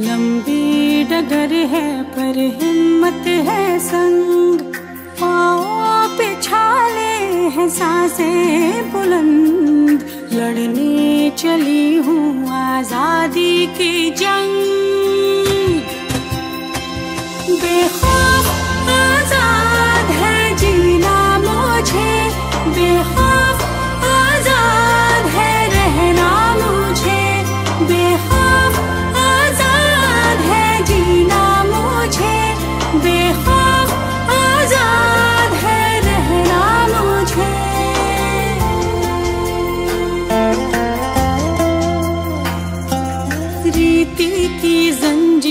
लंबी डगर है, पर हिम्मत है संग। पाओ पिछाले हैं सांसे बुलंद। लड़ने चली हूँ आज़ादी की जंग। बेखौफ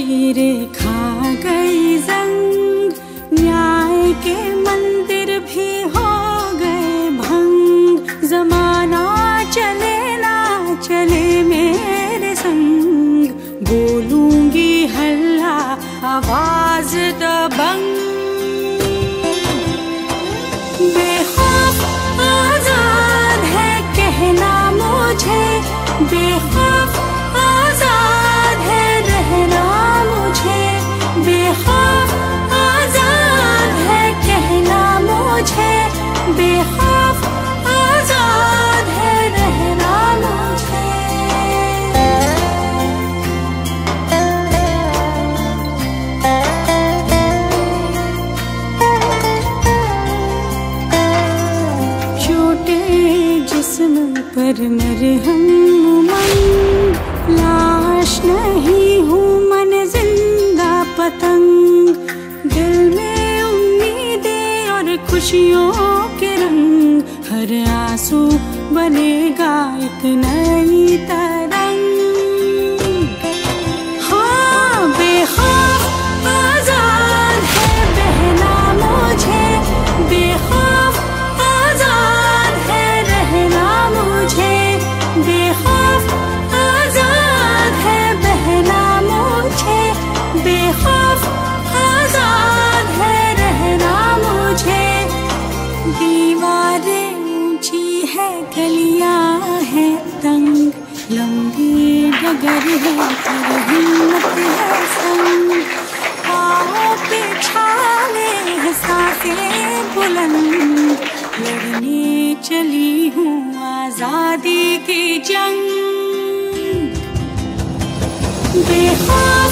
जंजीरें खा गई जंग। न्याय के मंदिर भी हो गए भंग। जमाना चले ना चले मेरे संग। बोलूँगी हल्ला, आवाज़ पर मरहम मन लाश नहीं हूँ मन ज़िंदा पतंग। दिल में उम्मीदें और खुशियों के रंग। हर आँसू बनेगा एक नई तरंग संग पाओ पे छाले बुलंद लड़ने चली हूँ आज़ादी की जंग बेखौफ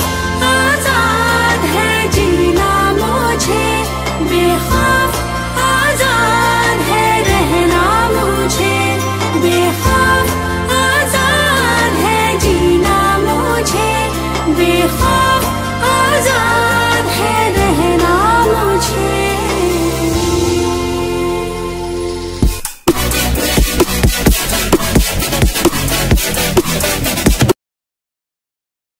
be.